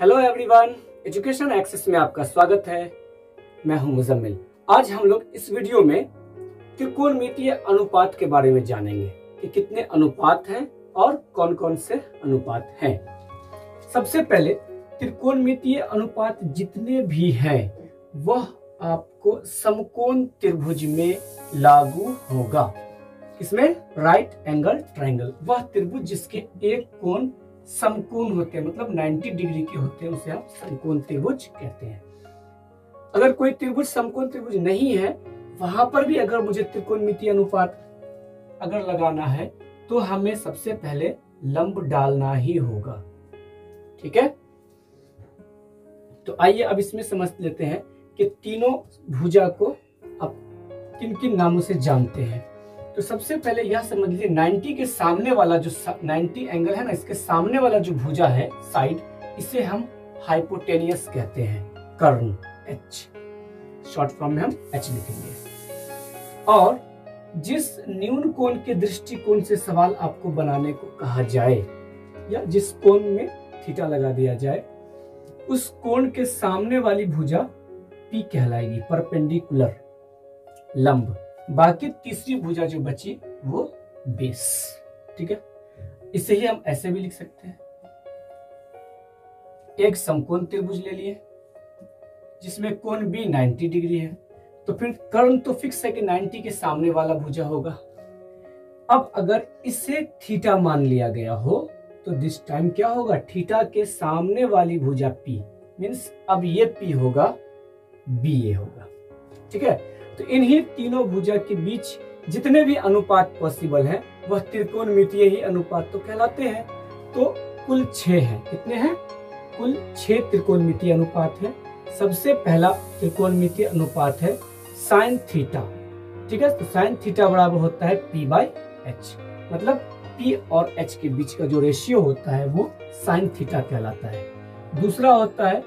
Hello everyone education access में आपका स्वागत है। मैं हूँ मुजम्मिल। आज हम लोग इस वीडियो में त्रिकोणमितीय अनुपात के बारे में जानेंगे कि कितने अनुपात हैं और कौन कौन से अनुपात हैं। सबसे पहले त्रिकोणमितीय अनुपात जितने भी हैं, वह आपको समकोण त्रिभुज में लागू होगा। इसमें राइट एंगल ट्रायंगल वह त्रिभुज जिसके एक कोण समकोण होते हैं मतलब 90 डिग्री के होते हैं, उसे हम समकोण त्रिभुज कहते हैं। अगर कोई त्रिभुज, समकोण त्रिभुज नहीं है, वहाँ पर भी अगर मुझे त्रिकोणमितीय अनुपात अगर लगाना है तो हमें सबसे पहले लंब डालना ही होगा। ठीक है? तो आइए अब इसमें समझ लेते हैं कि तीनों भुजा को आप किन किन नामों से जानते हैं। तो सबसे पहले यह समझ लीजिए 90 के सामने वाला जो 90 एंगल है ना, इसके सामने वाला जो भुजा है, साइड, इसे हम हाइपोटेनियस कहते हैं, कर्ण एच शॉर्ट फॉर्म में हम एच लिखेंगे। और जिस न्यून कोण के दृष्टिकोण से सवाल आपको बनाने को कहा जाए, या जिस कोण में थीटा लगा दिया जाए, उस कोण के सामने वाली भुजा पी कहलाएगी परपेंडिकुलर लंब। बाकी तीसरी भुजा जो बची, वो बेस। ठीक है? इसे ही हम ऐसे भी लिख सकते हैं। एक समकोण त्रिभुज ले लिए, जिसमें कोण भी 90 डिग्री है। तो फिर कर्ण तो फिक्स है कि 90 के सामने वाला भुजा होगा। अब अगर इसे थीटा मान लिया गया हो तो दिस टाइम क्या होगा? थीटा के सामने वाली भुजा पी मीन्स अब ये पी होगा बी ए होगा। ठीक है? तो इन्हीं तीनों भुजा के बीच जितने भी अनुपात पॉसिबल हैं, वह त्रिकोणमितीय ही अनुपात तो कहलाते हैं। तो कुल छह हैं। कितने हैं? कुल छह त्रिकोणमितीय अनुपात है। सबसे पहला त्रिकोणमितीय अनुपात है साइन थीटा ठीक है? तो साइन थीटा बराबर होता है पी बाई एच मतलब पी और एच के बीच का जो रेशियो होता है, वो साइन थीटा कहलाता है। दूसरा होता है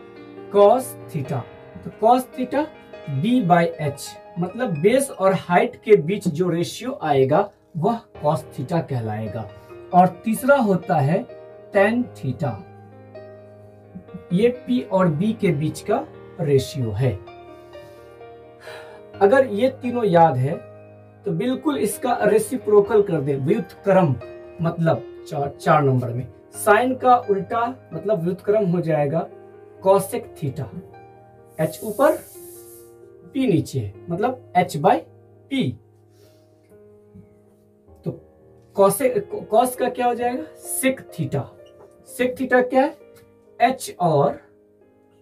कॉस थीटा तो cos theta B by H मतलब बेस और हाइट के बीच जो रेशियो आएगा, वह कॉस थीटा कहलाएगा। और तीसरा होता है टेन थीटा ये पी और बी के बीच का रेशियो है। अगर ये तीनों याद है तो बिल्कुल इसका रेसिप्रोकल कर दे, व्युतक्रम मतलब चार चार नंबर में। साइन का उल्टा मतलब व्युतक्रम हो जाएगा कॉसेक थीटा एच ऊपर पी नीचे है मतलब एच बाई पी तो कॉसे का क्या हो जाएगा? सिक थीटा सिक थीटा क्या है? एच और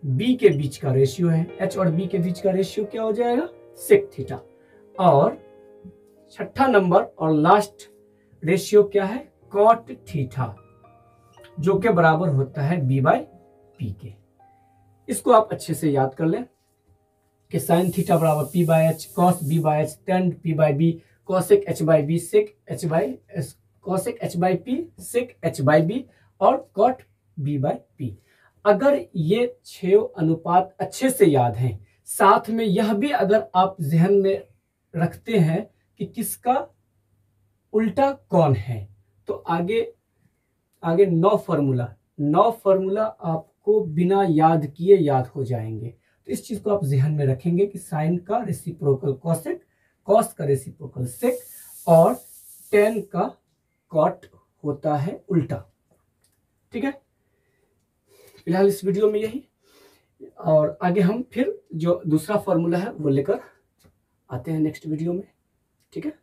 बी के बीच का रेशियो है। एच और बी के बीच का रेशियो क्या हो जाएगा? सिक थीटा और छठा नंबर और लास्ट रेशियो क्या है? कॉट थीटा जो के बराबर होता है बी बाई पी के। इसको आप अच्छे से याद कर लें। कि साइन थीटा बराबर P by H cos B by H tan P by B cosec H by B sec H by cosec H by P sec H by B और कॉट बी बाई पी अगर ये छह अनुपात अच्छे से याद हैं, साथ में यह भी अगर आप जहन में रखते हैं कि किसका उल्टा कौन है तो आगे आगे नौ फॉर्मूला नौ फॉर्मूला आपको बिना याद किए याद हो जाएँगे। तो इस चीज़ को आप जहन में रखेंगे कि साइन का रेसिप्रोकल कॉसेक कॉस का रेसिप्रोकल सेक और टेन का कॉट होता है उल्टा। ठीक है? फ़िलहाल इस वीडियो में यही। और आगे हम फिर जो दूसरा फॉर्मूला है वो लेकर आते हैं नेक्स्ट वीडियो में। ठीक है?